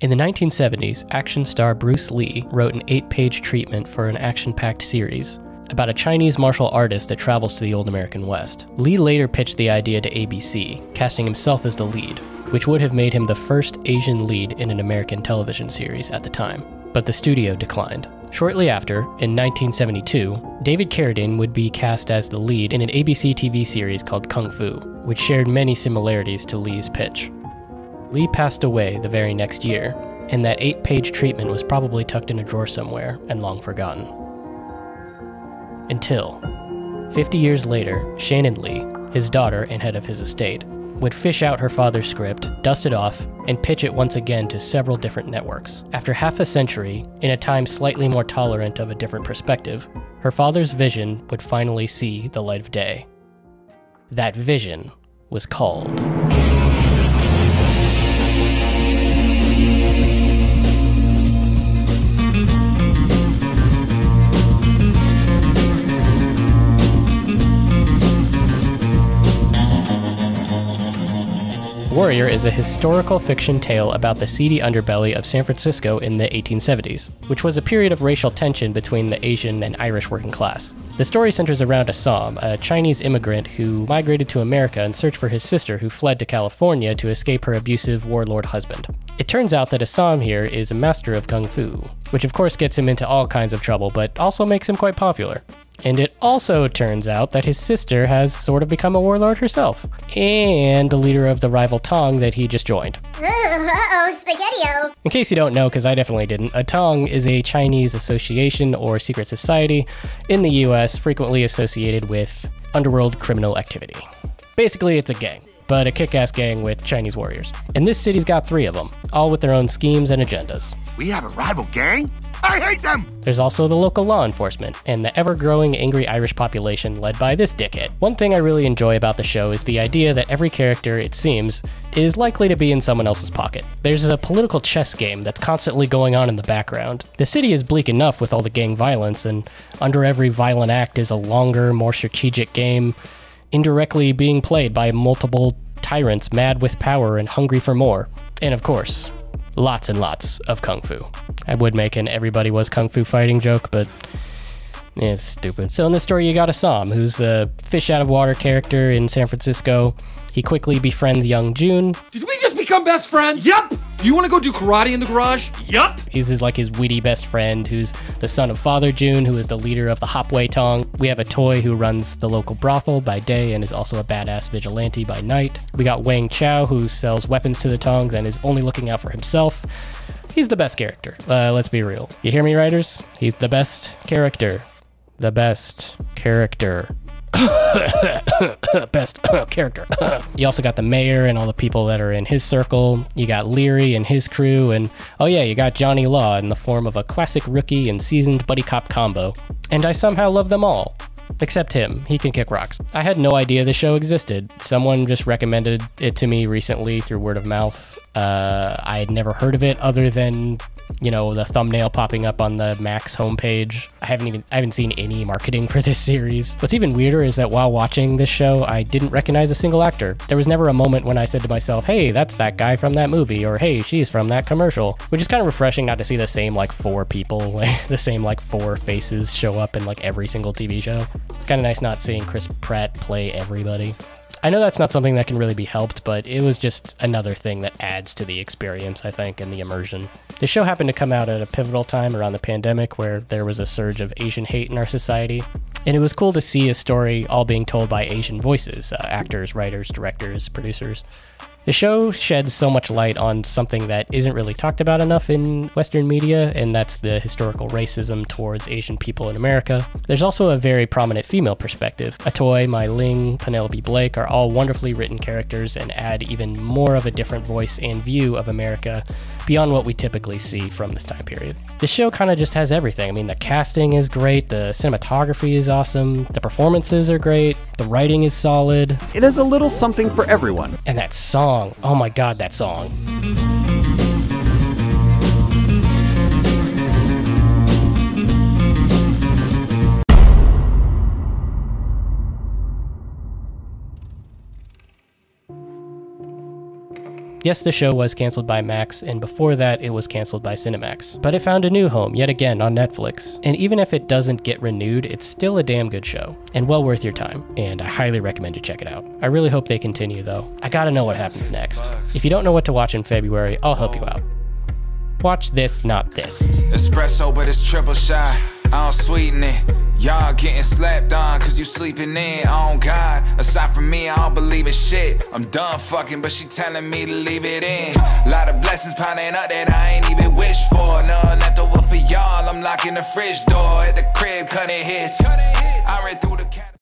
In the 1970s, action star Bruce Lee wrote an eight page treatment for an action packed series about a Chinese martial artist that travels to the old American West. Lee later pitched the idea to ABC, casting himself as the lead, which would have made him the first Asian lead in an American television series at the time. But the studio declined. Shortly after, in 1972, David Carradine would be cast as the lead in an ABC TV series called Kung Fu, which shared many similarities to Lee's pitch. Lee passed away the very next year, and that eight page treatment was probably tucked in a drawer somewhere and long forgotten. Until, 50 years later, Shannon Lee, his daughter and head of his estate, would fish out her father's script, dust it off, and pitch it once again to several different networks. After half a century, in a time slightly more tolerant of a different perspective, her father's vision would finally see the light of day. That vision was called. Warrior is a historical fiction tale about the seedy underbelly of San Francisco in the 1870s, which was a period of racial tension between the Asian and Irish working class. The story centers around Assam, a Chinese immigrant who migrated to America in search for his sister who fled to California to escape her abusive warlord husband. It turns out that Assam here is a master of kung fu, which of course gets him into all kinds of trouble, but also makes him quite popular. And it also turns out that his sister has sort of become a warlord herself, and the leader of the rival Tong that he just joined. Uh-oh, Spaghetti-O! In case you don't know, because I definitely didn't, a Tong is a Chinese association or secret society in the US frequently associated with underworld criminal activity. Basically, it's a gang, but a kick ass gang with Chinese warriors. And this city's got three of them, all with their own schemes and agendas. We have a rival gang? I hate them! There's also the local law enforcement and the ever growing angry Irish population led by this dickhead. One thing I really enjoy about the show is the idea that every character, it seems, is likely to be in someone else's pocket. There's a political chess game that's constantly going on in the background. The city is bleak enough with all the gang violence, and under every violent act is a longer, more strategic game indirectly being played by multiple tyrants mad with power and hungry for more. And of course, lots and lots of kung fu. I would make an everybody was kung fu fighting joke, but yeah, it's stupid. So in this story, you got Assam, who's a fish out of water character in San Francisco. He quickly befriends young Jun. Did we just become best friends? Yup! You want to go do karate in the garage? Yup! He's his like his witty best friend, who's the son of Father Jun, who is the leader of the Hop Wei Tong. We have a toy who runs the local brothel by day and is also a badass vigilante by night. We got Wang Chao, who sells weapons to the Tongs and is only looking out for himself. He's the best character. Uh, let's be real. You hear me, writers? He's the best character. The best character. best character. you also got the mayor and all the people that are in his circle. You got Leary and his crew, and oh yeah, you got Johnny Law in the form of a classic rookie and seasoned buddy cop combo. And I somehow love them all. Except him, he can kick rocks. I had no idea the show existed. Someone just recommended it to me recently through word of mouth. Uh, I had never heard of it other than, you know, the thumbnail popping up on the Max homepage. I haven't even I haven't seen any marketing for this series. What's even weirder is that while watching this show, I didn't recognize a single actor. There was never a moment when I said to myself, "Hey, that's that guy from that movie," or "Hey, she's from that commercial," which is kind of refreshing not to see the same like four people, the same like four faces show up in like every single TV show. It's kind of nice not seeing Chris Pratt play everybody. I know that's not something that can really be helped, but it was just another thing that adds to the experience, I think, and the immersion. The show happened to come out at a pivotal time around the pandemic where there was a surge of Asian hate in our society. And it was cool to see a story all being told by Asian voices uh, actors, writers, directors, producers. The show sheds so much light on something that isn't really talked about enough in Western media, and that's the historical racism towards Asian people in America. There's also a very prominent female perspective. Atoy, Mai Ling, Penelope Blake are all wonderfully written characters and add even more of a different voice and view of America beyond what we typically see from this time period. The show kind of just has everything. I mean, the casting is great, the cinematography is awesome, the performances are great, the writing is solid, It has a little something for everyone. and that song, oh my god, that song. Yes, the show was canceled by Max, and before that, it was canceled by Cinemax. But it found a new home, yet again, on Netflix. And even if it doesn't get renewed, it's still a damn good show, and well worth your time, and I highly recommend you check it out. I really hope they continue, though. I gotta know what happens next. If you don't know what to watch in February, I'll help you out. Watch this, not this. Espresso, but it's triple shot. I don't sweeten it. Y'all getting slapped on cause you sleeping in on God. Aside from me, I don't believe in shit. I'm done fucking, but she telling me to leave it in. Lot of blessings piling up that I ain't even wish for. None left over for y'all. I'm locking the fridge door at the crib, cutting hits. I ran through the.